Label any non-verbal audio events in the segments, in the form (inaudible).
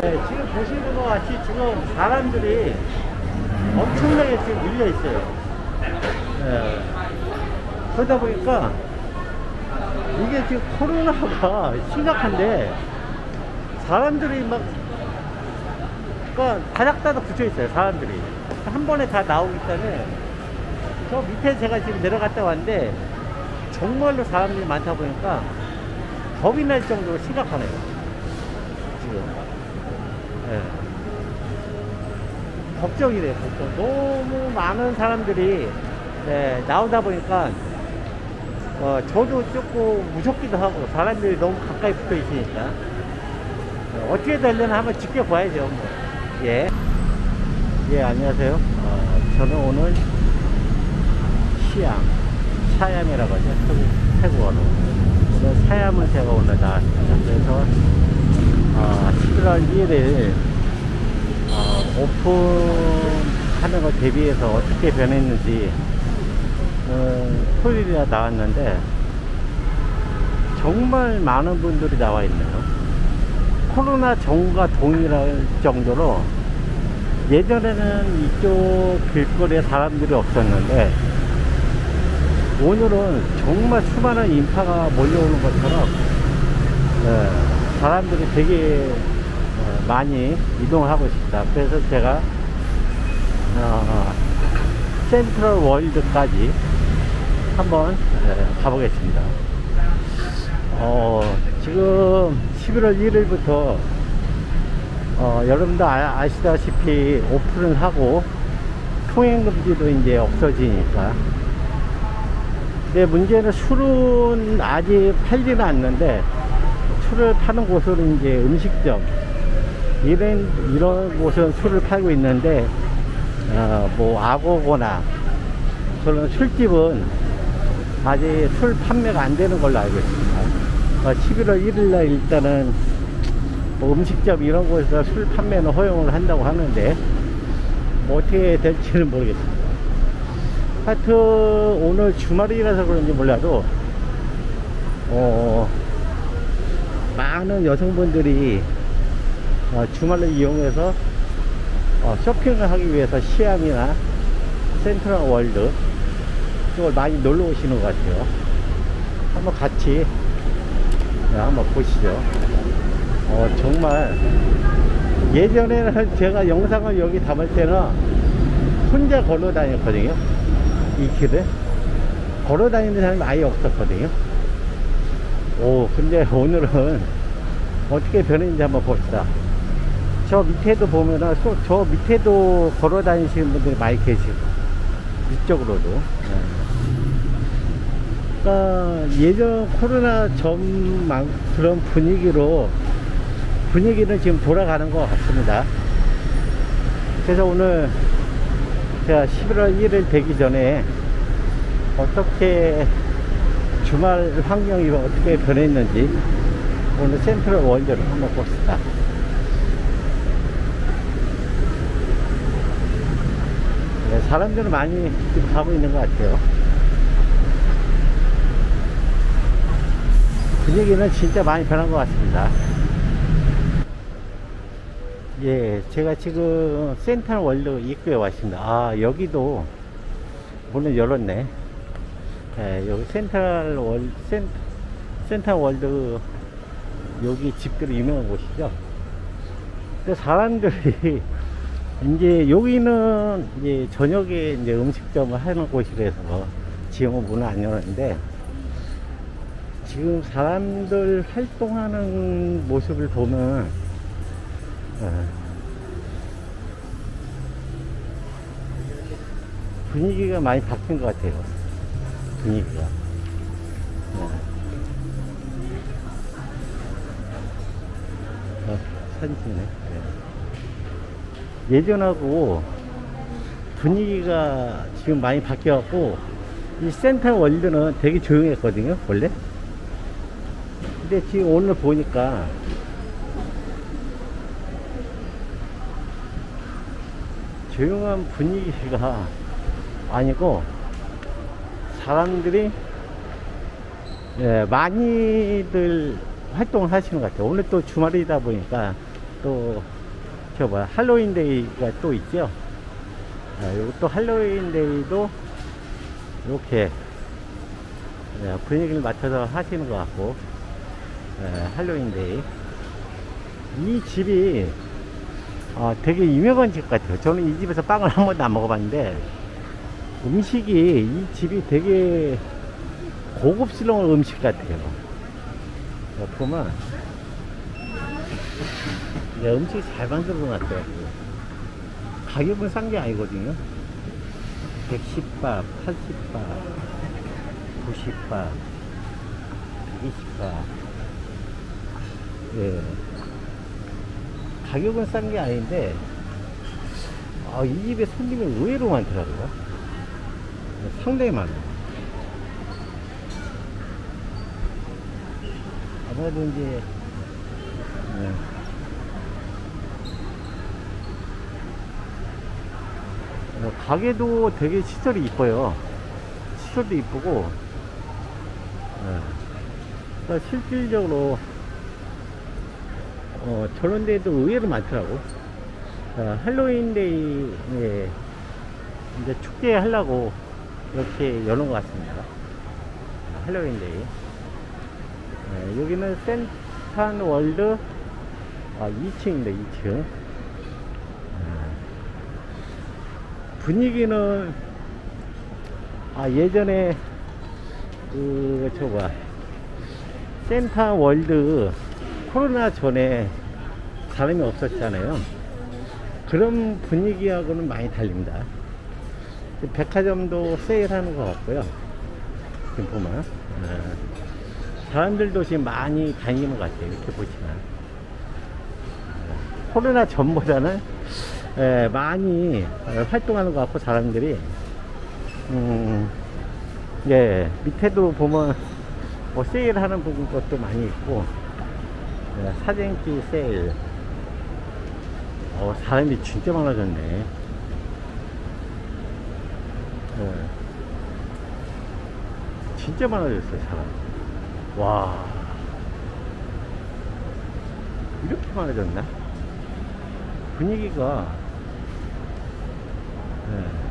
네, 지금 보시는 것 같이 지금 사람들이 엄청나게 지금 밀려 있어요. 네. 그러다 보니까 이게 지금 코로나가 심각한데 사람들이 막 그러니까 다닥다닥 붙여 있어요 사람들이 한 번에 다 나오기 때문에 저 밑에 제가 지금 내려갔다 왔는데 정말로 사람들이 많다 보니까 겁이 날 정도로 심각하네요 지금 예. 걱정이 돼요 걱정 너무 많은 사람들이 예, 나오다 보니까 어, 저도 조금 무섭기도 하고 사람들이 너무 가까이 붙어 있으니까 어, 어떻게 되려나 한번 지켜봐야죠 뭐. 예. 예 안녕하세요 어, 저는 오늘 시암 사암이라고 하죠 태국, 태국어로 오늘 사암을 제가 오늘 나왔습니다 그래서 어, 11월 1일 어, 오픈하는 것 대비해서 어떻게 변했는지 어, 토요일이나 나왔는데 정말 많은 분들이 나와 있네요. 코로나 전과 동일할 정도로 예전에는 이쪽 길거리에 사람들이 없었는데 오늘은 정말 수많은 인파가 몰려오는 것처럼 네, 사람들이 되게 어, 많이 이동을 하고 있습니다. 그래서 제가 어, 센트럴 월드까지 한번 예, 가보겠습니다. 어, 지금 11월 1일부터 어, 여러분도 아, 시다시피 오픈을 하고 통행금지도 이제 없어지니까 근데 문제는 술은 아직 팔지는 않는데 술을 파는 곳은 이제 음식점 이런 이런 곳은 술을 팔고 있는데 어, 뭐 악어거나 그런 술집은 아직 술 판매가 안 되는 걸로 알고 있습니다. 어, 11월 1일 날 일단은 뭐 음식점 이런 곳에서 술 판매는 허용을 한다고 하는데 뭐 어떻게 될지는 모르겠습니다. 하여튼 오늘 주말이라서 그런지 몰라도 어, 많은 여성분들이 어, 주말을 이용해서 어, 쇼핑을 하기 위해서 시암이나 센트럴 월드 쪽을 많이 놀러 오시는 것 같아요. 한번 같이 네, 한번 보시죠. 어, 정말 예전에는 (laughs) 제가 영상을 여기 담을 때는 혼자 걸어 다녔거든요. 이 길을. 걸어 다니는 사람이 아예 없었거든요. 오, 근데 오늘은 어떻게 변했는지 한번 봅시다. 저 밑에도 보면은 소- 저 밑에도 걸어 다니시는 분들이 많이 계시고 이쪽으로도 네. 그러니까 예전 코로나 전만 그런 분위기로 분위기는 지금 돌아가는 것 같습니다 그래서 오늘 제가 11월 1일 되기 전에 어떻게 주말 환경이 어떻게 변했는지 오늘 센트럴 월드를 한번 봅시다 네, 사람들은 많이 지금 가고 있는 것 같아요. 분위기는 진짜 많이 변한 것 같습니다. 예, 제가 지금 센트럴 월드 입구에 왔습니다. 아, 여기도 문을 열었네. 예, 여기 센트럴 월, 센, 센트럴 월드 여기 집들이 유명한 곳이죠. 근데 사람들이 (laughs) 이제 여기는 이제 저녁에 이제 음식점을 하는 곳이라서 지금은 문을 안 여는데 지금 사람들 활동하는 모습을 보면 어, 분위기가 많이 바뀐 것 같아요. 분위기가. 네. 어, 사진 찍네. 네. 예전하고 분위기가 지금 많이 바뀌어갖고 이 센터 월드는 되게 조용했거든요 원래 근데 지금 오늘 보니까 조용한 분위기가 아니고 사람들이 예, 많이들 활동을 하시는 것 같아요 오늘 또 주말이다 보니까 또, 저 뭐야, 할로윈 데이가 또 있죠. 아, 요또 할로윈 데이도 이렇게 예, 분위기를 맞춰서 하시는 것 같고, 예, 할로윈 데이. 이 집이 어, 되게 유명한 집 같아요. 저는 이 집에서 빵을 (laughs) 한 번도 안 먹어봤는데, 음식이, 이 집이 되게 고급스러운 음식 같아요. 어, 보면, 야, 음식 잘 만들어 놨더라고요. 가격은 싼 게 아니거든요. 110바, 80바, 90바, 120바. 예. 가격은 싼 게 아닌데, 아, 이 집에 손님이 의외로 많더라고요. 상당히 많아요. 아무래도 이제, 예. 어, 가게도 되게 시설이 이뻐요. 시설도 이쁘고, 예. 그러니까 실질적으로, 어, 저런 데도 의외로 많더라고. 어, 할로윈데이에 이제 축제 하려고 이렇게 여는 것 같습니다. 할로윈데이. 네, 여기는 센탄 월드 아, 2층입니다. 2층. 분위기는 아 예전에 그저 뭐야 센타 월드 코로나 전에 사람이 없었잖아요. 그런 분위기하고는 많이 달립니다. 백화점도 세일하는 것 같고요. 보면. 어, 사람들도 지금 많이 다니는 것 같아요. 이렇게 보시면. 어, 코로나 전보다는 예, 많이 어, 활동하는 것 같고 사람들이. 음, 예, 밑에도 보면 뭐 세일하는 부분 것도 많이 있고 예, 사진기 세일. 어, 사람이 진짜 많아졌네 예. 진짜 많아졌어요 사람 와 이렇게 많아졌나 분위기가 예.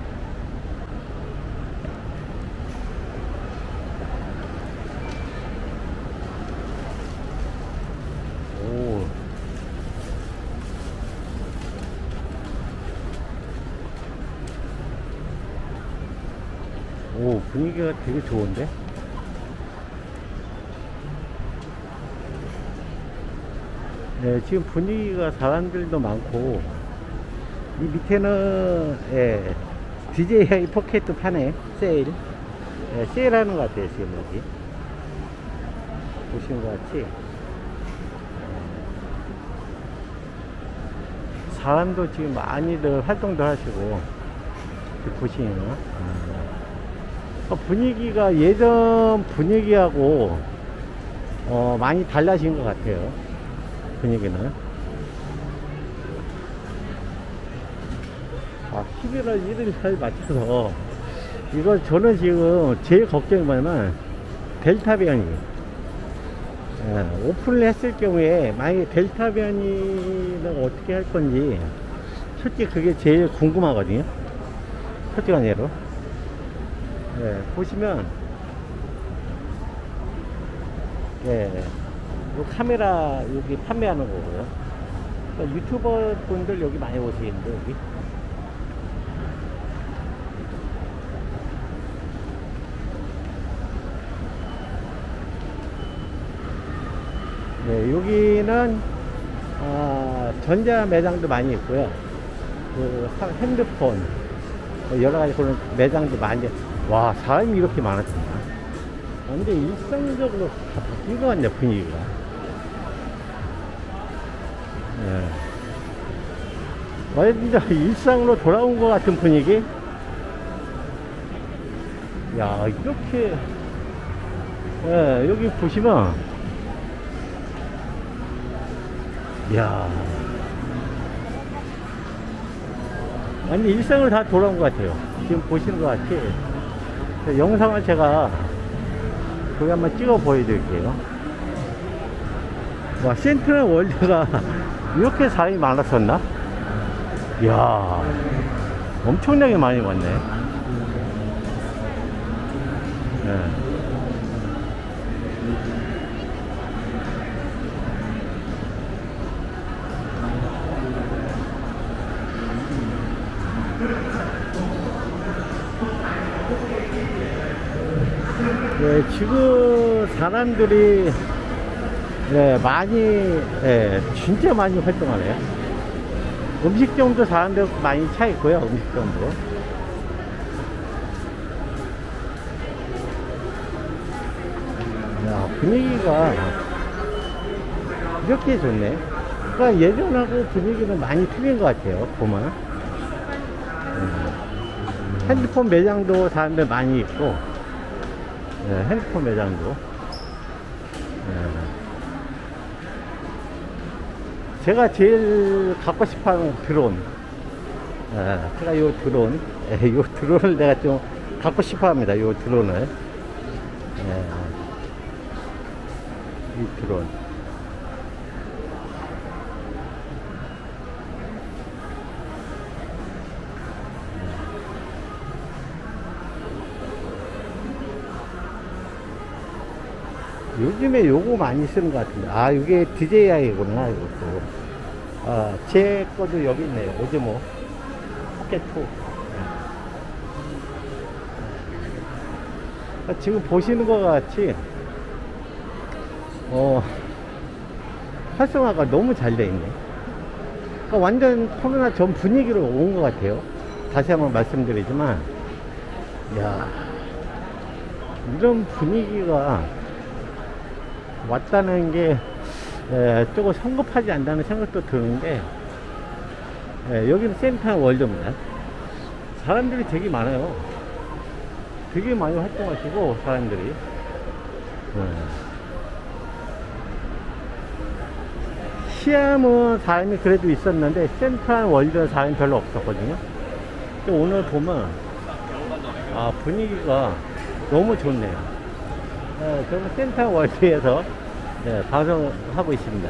오. 오, 분위기가 되게 좋은데? 네, 지금 분위기가 사람들도 많고, 이 밑에는, 예, DJI (laughs) 포켓 파네, 세일. 예, 세일하는 것 같아요, 지금 여기. 보시는 것 같이. 사람도 지금 많이들 활동도 하시고, 보시면. 음. 어, 분위기가 예전 분위기하고, 어, 많이 달라진 것 같아요. 분위기는. 아, 11월 1일 날 맞춰서, 이거 저는 지금 제일 걱정이 뭐냐면, 델타 변이. 예, 오픈을 했을 경우에, 만약에 델타 변이는 어떻게 할 건지, 솔직히 그게 제일 궁금하거든요. 솔직한 예로. 예, 보시면, 예, 요 카메라 여기 판매하는 거고요. 그러니까 유튜버 분들 여기 많이 오시는데, 여기. 네, 여기는, 아, 전자 매장도 많이 있고요. 그, 사- 핸드폰, 뭐 여러 가지 그런 매장도 많이, 와, 사람이 이렇게 많았구나. 완전 일상적으로 다 바뀐 것 같네, 분위기가. 예. 완전 일상으로 돌아온 것 같은 분위기? 야, 이렇게, 예, 여기 보시면, 야 완전 일상으로 다 돌아온 것 같아요. 지금 보시는 것 같이. 영상을 제가 거기 한번 찍어 보여드릴게요. 와, 센트럴 월드가 이렇게 사람이 많았었나? 이야, 엄청나게 많이 왔네. 네. 네, 지금 사람들이 네, 많이 예, 진짜 많이 활동하네요. 음식점도 사람들 많이 차 있고요. 음식점도. 야, 분위기가 이렇게 좋네. 그러니까 예전하고 분위기는 많이 틀린 것 같아요. 보면. 음. 핸드폰 매장도 사람들 많이 있고, 네, 핸드폰 매장도. 네. 제가 제일 갖고 싶어 하는 드론. 예, 제가 요 드론, 예, 요 드론을 내가 좀 갖고 싶어 합니다. 요 드론을. 예, 이 드론. 요즘에 요거 많이 쓰는 것 같은데. 아, 이게 DJI구나, 이것도. 아, 제 거도 여기 있네요. 오즈모. 포켓2. 아, 지금 보시는 것 같이, 어, 활성화가 너무 잘 돼 있네. 그러니까 완전 코로나 전 분위기로 온 것 같아요. 다시 한번 말씀드리지만, 야 이런 분위기가 왔다는 게 에, 조금 성급하지 않다는 생각도 드는데 에, 여기는 센터 월드입니다. 사람들이 되게 많아요. 되게 많이 활동하시고 사람들이. 에. 시암은 사람이 그래도 있었는데 센트럴 월드는 사람이 별로 없었거든요. 오늘 보면 아 분위기가 너무 좋네요 네, 저는 센터 월드에서 네, 방송하고 있습니다.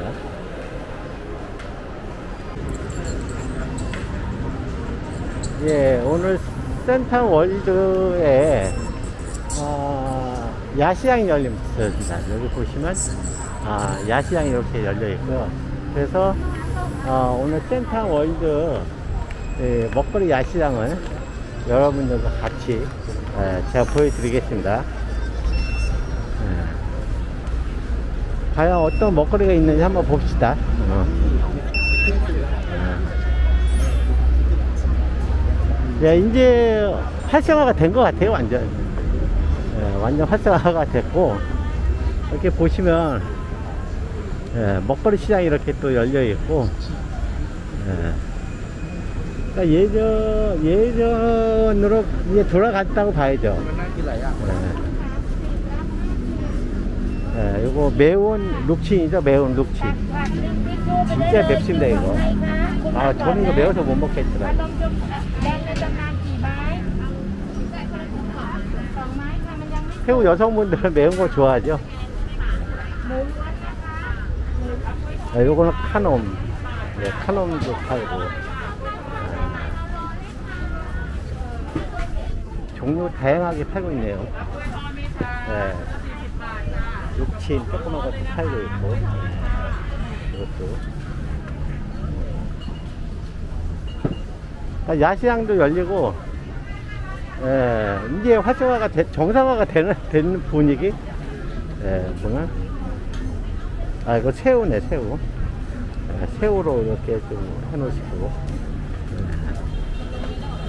예, 오늘 센터 월드에 어, 야시장이 열립니다. 여기 보시면 아, 야시장이 이렇게 열려 있고요. 그래서 어, 오늘 센터 월드 예, 먹거리 야시장을 여러분들과 같이 예, 제가 보여드리겠습니다. 과연 어떤 먹거리가 있는지 한번 봅시다. 어. 예, 이제 활성화가 된 것 같아요, 완전. 예, 완전 활성화가 됐고, 이렇게 보시면, 예, 먹거리 시장이 이렇게 또 열려 있고, 예. 그러니까 예전, 예전으로 이제 돌아갔다고 봐야죠. 예. 예, 요거 매운 룩친이죠? 매운 룩친. 진짜 맵습니다 이거. 아 저는 이거 매워서 못 먹겠더라 태우 여성분들은 (laughs) 매운 거 좋아하죠? 아, 요거는 카놈. 네, 카놈도 팔고. 종류 다양하게 팔고 있네요. 네. 육친 조그만 것도 팔고 있고. 이것도. 아, 야시장도 열리고 예, 이제 활성화가 되, 정상화가 되는, 되는 분위기? 예, 보면 아 이거 새우네 새우. 예, 새우로 이렇게 좀 해놓으시고.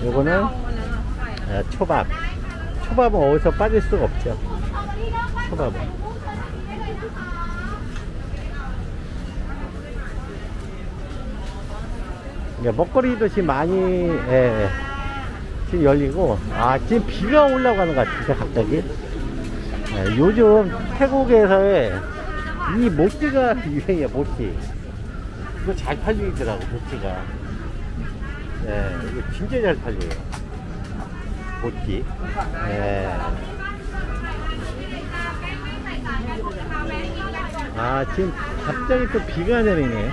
예. 요거는 예, 초밥. 초밥은 어디서 빠질 수가 없죠. 초밥은 먹거리도 지금 많이 예, 지금 열리고 아 지금 비가 올라가는 것 같아요 갑자기? 예, 요즘 태국에서의 이 모찌가 (laughs) 유행이야 모찌. 이거 잘 팔리더라고 모찌가. 예, 이거 진짜 잘 팔려요 모찌. 예. 아 지금 갑자기 또 비가 내리네.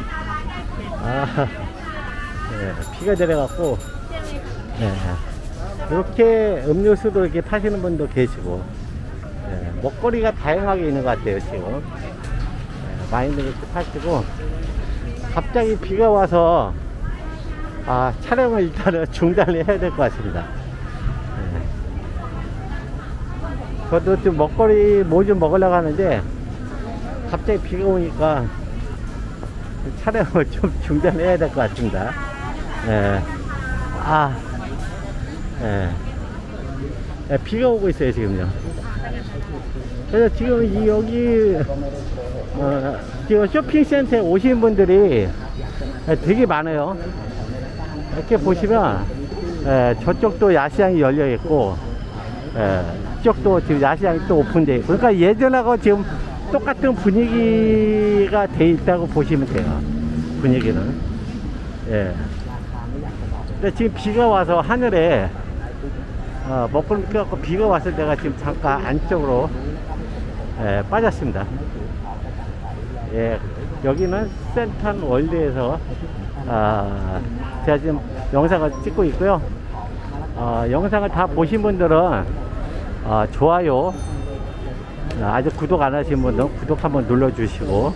아, 네, 비가 내려갖고, 네. 이렇게 음료수도 이렇게 파시는 분도 계시고, 네, 먹거리가 다양하게 있는 것 같아요, 지금. 네, 많이들 이렇게 파시고, 갑자기 비가 와서, 아, 촬영을 일단은 (laughs) 중단을 해야 될 것 같습니다. 네. 저도 좀 먹거리 뭐 좀 먹으려고 하는데, 갑자기 비가 오니까 촬영을 좀 (laughs) 중단해야 될 것 같습니다. 예. 아, 예. 예, 비가 오고 있어요, 지금요. 그래서 지금 이 여기, 어, 지금 쇼핑센터에 오신 분들이 되게 많아요. 이렇게 보시면, 예, 저쪽도 야시장이 열려 있고, 예, 이쪽도 지금 야시장이 또 오픈되어 있고, 그러니까 예전하고 지금 똑같은 분위기가 돼 있다고 보시면 돼요. 분위기는. 예. 근데 지금 비가 와서 하늘에 어, 먹구름 껴갖고 비가 왔을 때가 지금 잠깐 안쪽으로 예, 빠졌습니다. 예, 여기는 센탄 월드에서 아, 제가 지금 영상을 찍고 있고요. 어, 영상을 다 보신 분들은 어, 좋아요 아, 아직 구독 안 하신 분들은 구독 한번 눌러주시고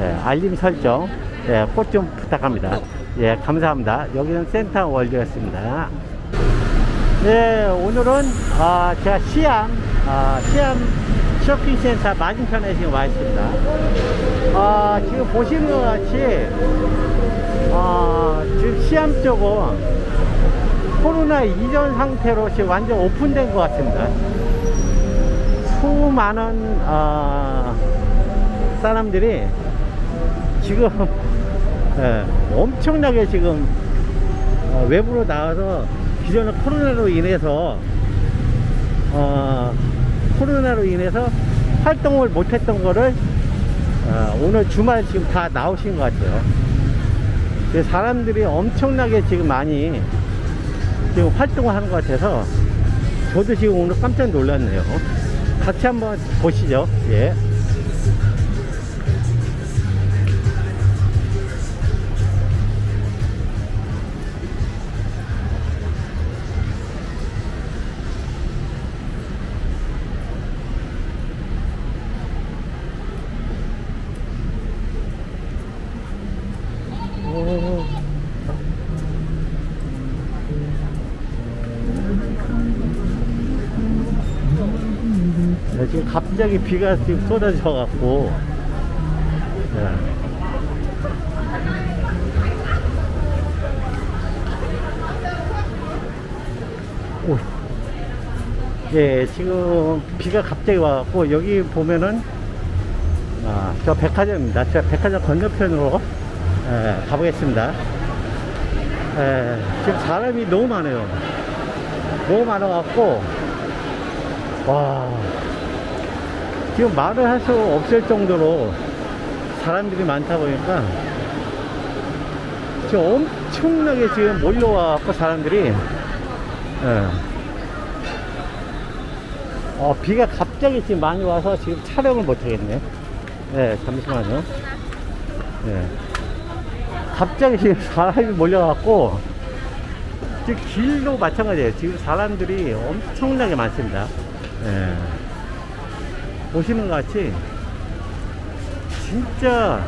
예, 알림 설정 예, 꼭 좀 부탁합니다. 예, 감사합니다. 여기는 센터 월드였습니다. 네, 오늘은 아, 제가 시암 아, 시암 쇼핑 센터 맞은편에 지금 와 있습니다. 아, 지금 보시는 것 같이 아, 지금 시암 쪽은 코로나 이전 상태로 지금 완전 오픈된 것 같습니다. 수많은 어, 사람들이 지금 예, 엄청나게 지금 어, 외부로 나와서 기존에 코로나로 인해서 어, 코로나로 인해서 활동을 못했던 거를 어, 오늘 주말 지금 다 나오신 것 같아요. 사람들이 엄청나게 지금 많이 지금 활동을 하는 것 같아서 저도 지금 오늘 깜짝 놀랐네요. 같이 한번 보시죠. 예. 갑자기 비가 지금 쏟아져 갖고 네. 오. 예, 지금 비가 갑자기 와갖고 여기 보면은 아, 저 백화점입니다. 저 백화점 건너편으로 예, 가보겠습니다. 예, 지금 사람이 너무 많아요. 너무 많아갖고 와 지금 말을 할 수 없을 정도로 사람들이 많다 보니까 지금 엄청나게 지금 몰려와갖고 사람들이 예. 어, 비가 갑자기 지금 많이 와서 지금 촬영을 못 하겠네 예, 잠시만요 예. 갑자기 지금 사람이 몰려갖고 지금 길도 마찬가지예요 지금 사람들이 엄청나게 많습니다 예. 보시는 것 같이 진짜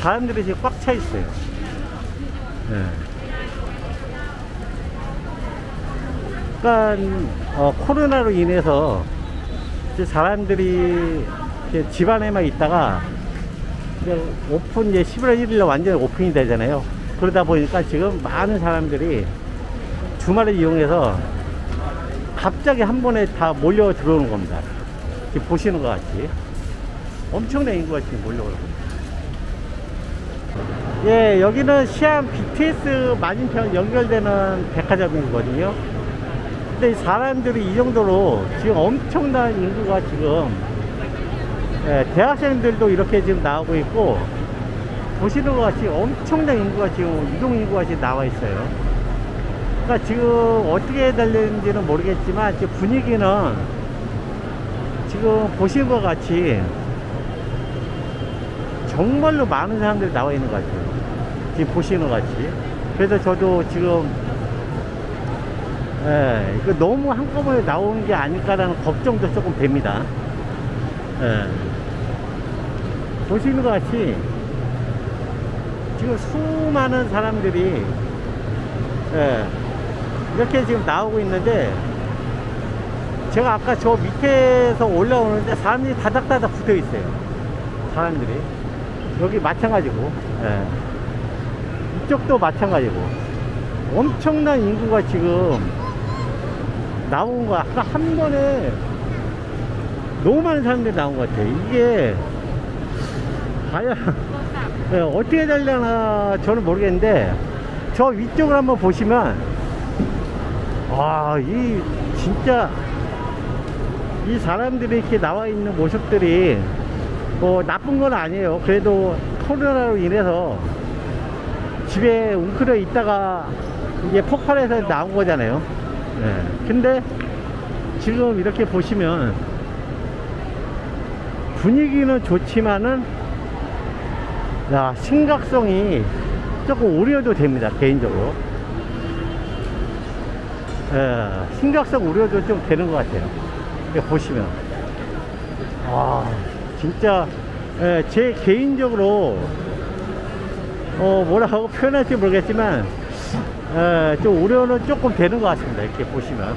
사람들이 지금 꽉 차 있어요. 예. 그러니까 어, 코로나로 인해서 사람들이 집안에만 있다가 오픈 이제 11월 1일로 완전히 오픈이 되잖아요. 그러다 보니까 지금 많은 사람들이 주말을 이용해서 갑자기 한 번에 다 몰려 들어오는 겁니다. 지금 보시는 것 같이 엄청난 인구가 지금 몰려오고. 예 여기는 시암 BTS 맞은편 연결되는 백화점이거든요. 근데 이 사람들이 이 정도로 지금 엄청난 인구가 지금 예, 대학생들도 이렇게 지금 나오고 있고 보시는 것 같이 엄청난 인구가 지금 이동 인구가 지금 나와 있어요. 그러니까 지금 어떻게 되는지는 모르겠지만 지금 분위기는 지금 보신 것 같이 정말로 많은 사람들이 나와 있는 것 같아요. 지금 보시는 것 같이. 그래서 저도 지금, 예, 이거 너무 한꺼번에 나오는 게 아닐까라는 걱정도 조금 됩니다. 예. 보시는 것 같이 지금 수많은 사람들이 예, 이렇게 지금 나오고 있는데 제가 아까 저 밑에서 올라오는데 사람들이 다닥다닥 붙어 있어요. 사람들이 여기 마찬가지고 예. 이쪽도 마찬가지고 엄청난 인구가 지금 나온 거야. 아까 한 번에 너무 많은 사람들이 나온 것 같아요. 이게 과연 (laughs) 예, 어떻게 되려나 저는 모르겠는데 저 위쪽을 한번 보시면 와 이 진짜 이 사람들이 이렇게 나와 있는 모습들이 뭐 나쁜 건 아니에요. 그래도 코로나로 인해서 집에 웅크려 있다가 이게 폭발해서 나온 거잖아요. 예. 근데 지금 이렇게 보시면 분위기는 좋지만은 야 심각성이 조금 우려도 됩니다 개인적으로. 예, 심각성 우려도 좀 되는 것 같아요 보시면. 아 진짜 예, 제 개인적으로 어 뭐라고 표현할지 모르겠지만 예, 좀 우려는 조금 되는 것 같습니다. 이렇게 보시면